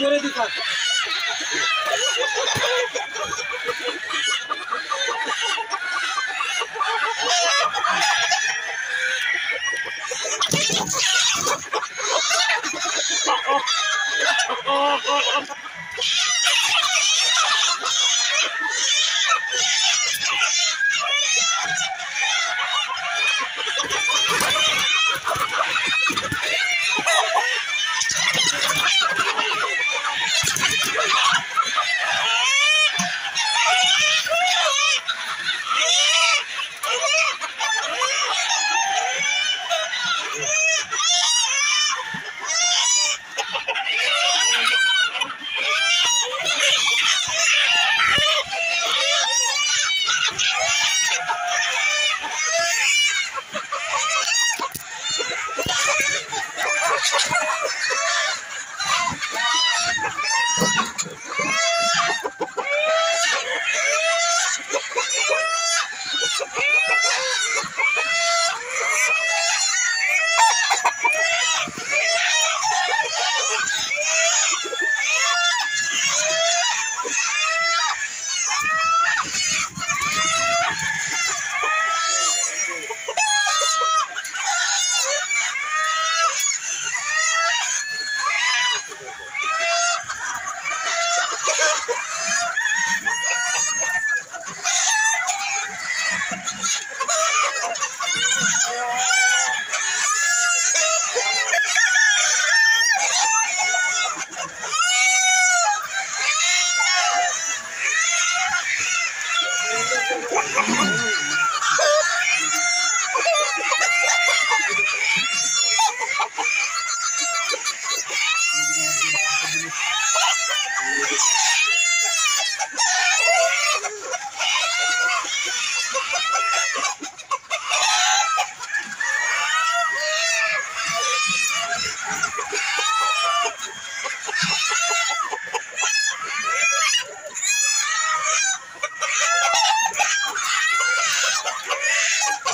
ধরে দিতাম Oh, oh, oh. Yeah. Yeah! Ha ha ha!